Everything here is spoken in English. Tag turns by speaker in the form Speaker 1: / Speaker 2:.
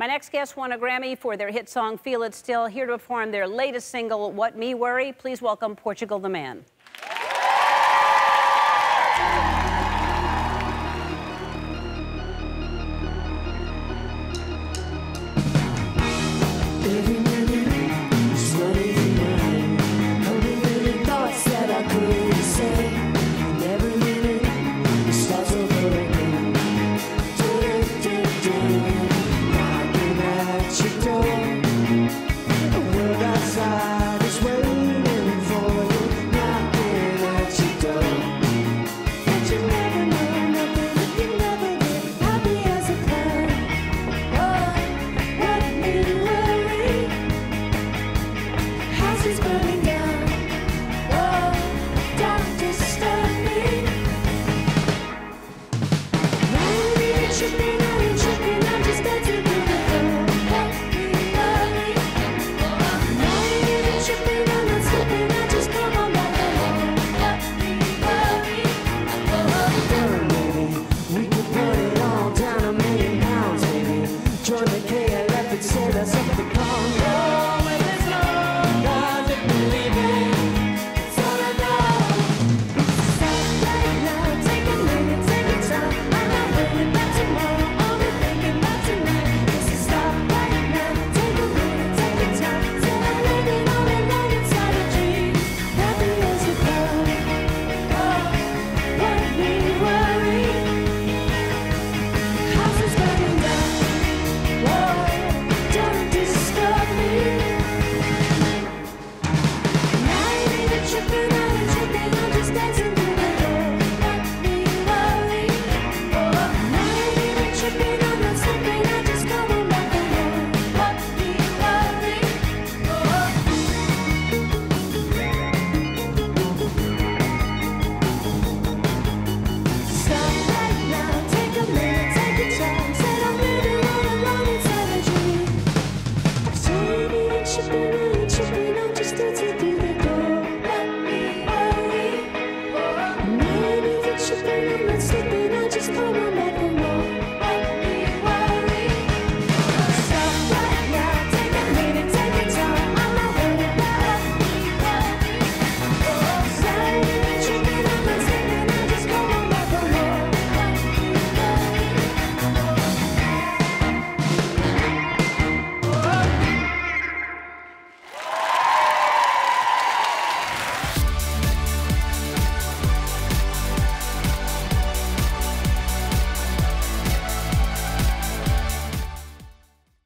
Speaker 1: My next guest won a Grammy for their hit song Feel It Still, here to perform their latest single, What Me Worry. Please welcome Portugal the Man. should be